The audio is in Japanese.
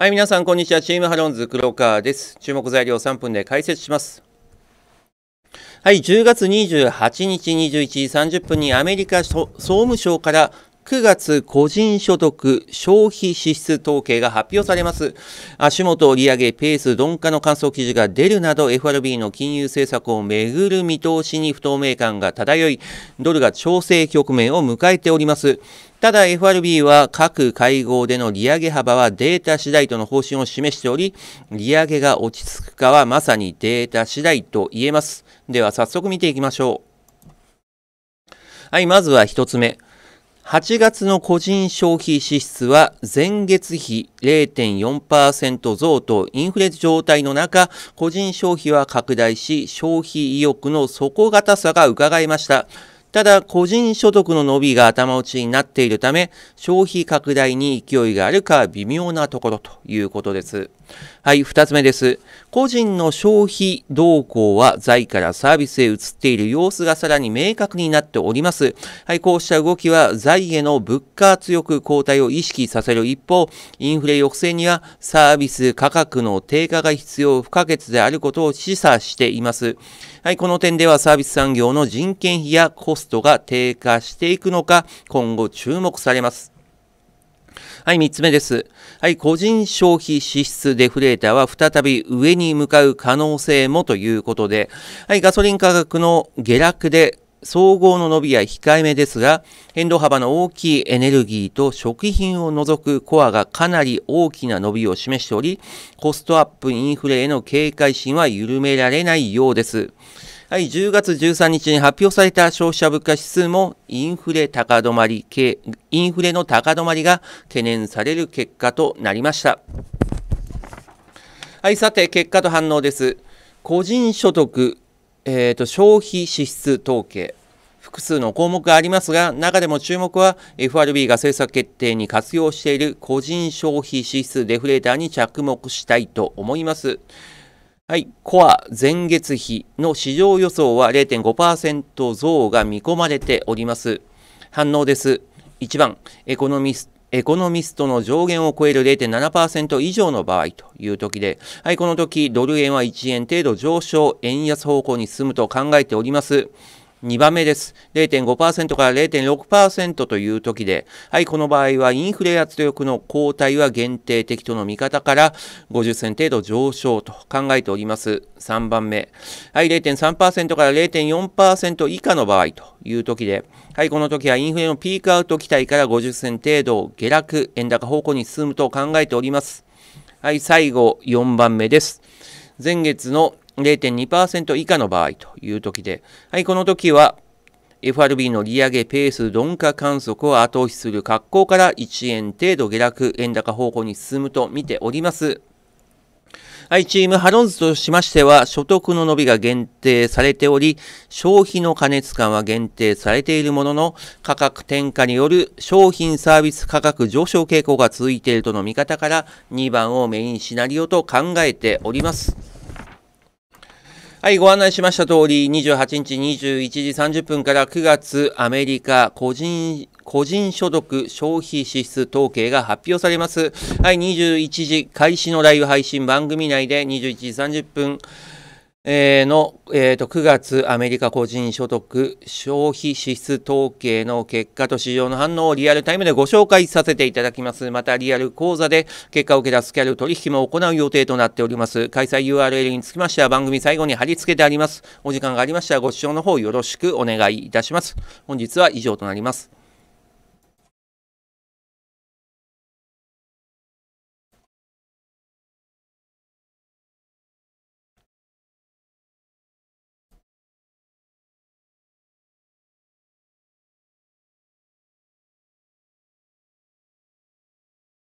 はい、皆さん、こんにちは。チームハロンズ黒川です。注目材料3分で解説します。はい、10月28日21時30分にアメリカ総務省から9月個人所得消費支出統計が発表されます。足元利上げペース鈍化の観測記事が出るなど FRB の金融政策をめぐる見通しに不透明感が漂い、ドルが調整局面を迎えております。ただ FRB は各会合での利上げ幅はデータ次第との方針を示しており、利上げが落ち着くかはまさにデータ次第と言えます。では早速見ていきましょう。はい、まずは1つ目。8月の個人消費支出は前月比0.4%増とインフレ状態の中、個人消費は拡大し、消費意欲の底堅さが伺えました。ただ、個人所得の伸びが頭打ちになっているため、消費拡大に勢いがあるか微妙なところということです。はい、二つ目です。個人の消費動向は財からサービスへ移っている様子がさらに明確になっております。はい、こうした動きは財への物価圧力後退を意識させる一方、インフレ抑制にはサービス価格の低下が必要不可欠であることを示唆しています。はい、この点ではサービス産業の人件費やコストが低下していくのか、今後注目されます。はい、3つ目です。はい、個人消費支出デフレーターは再び上に向かう可能性もということで、はい、ガソリン価格の下落で総合の伸びは控えめですが、変動幅の大きいエネルギーと食品を除くコアがかなり大きな伸びを示しており、コストアップインフレへの警戒心は緩められないようです。はい、10月13日に発表された消費者物価指数もインフレ高止まり、インフレの高止まりが懸念される結果となりました。はい、さて、結果と反応です。個人所得、えーと、消費支出統計。複数の項目がありますが、中でも注目は FRB が政策決定に活用している個人消費支出デフレーターに着目したいと思います。はい、コア前月比の市場予想は0.5%増が見込まれております。反応です。1番、エコノミスエコノミストの上限を超える0.7%以上の場合という時で、はい、この時、ドル円は1円程度上昇、円安方向に進むと考えております。2番目です。0.5%から0.6%という時で、はい、この場合はインフレ圧力の後退は限定的との見方から50銭程度上昇と考えております。3番目。はい、0.3%から0.4%以下の場合という時で、はい、この時はインフレのピークアウト期待から50銭程度下落、円高方向に進むと考えております。はい、最後4番目です。前月の0.2%以下の場合という時で、はい、この時は FRB の利上げペース鈍化観測を後押しする格好から1円程度下落、円高方向に進むと見ております。はい、チームハロンズとしましては、所得の伸びが限定されており、消費の過熱感は限定されているものの、価格転嫁による商品サービス価格上昇傾向が続いているとの見方から、2番をメインシナリオと考えております。はい、ご案内しました通り、28日21時30分から9月アメリカ個人個人所得消費支出統計が発表されます。はい、21時開始のライブ配信番組内で21時30分、の、えーと、9月アメリカ個人所得消費支出統計の結果と市場の反応をリアルタイムでご紹介させていただきます。またリアル講座で結果を受け出すキャル取引も行う予定となっております。開催 URL につきましては番組最後に貼り付けてあります。お時間がありましたらご視聴の方よろしくお願いいたします。本日は以上となります。